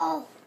Oh.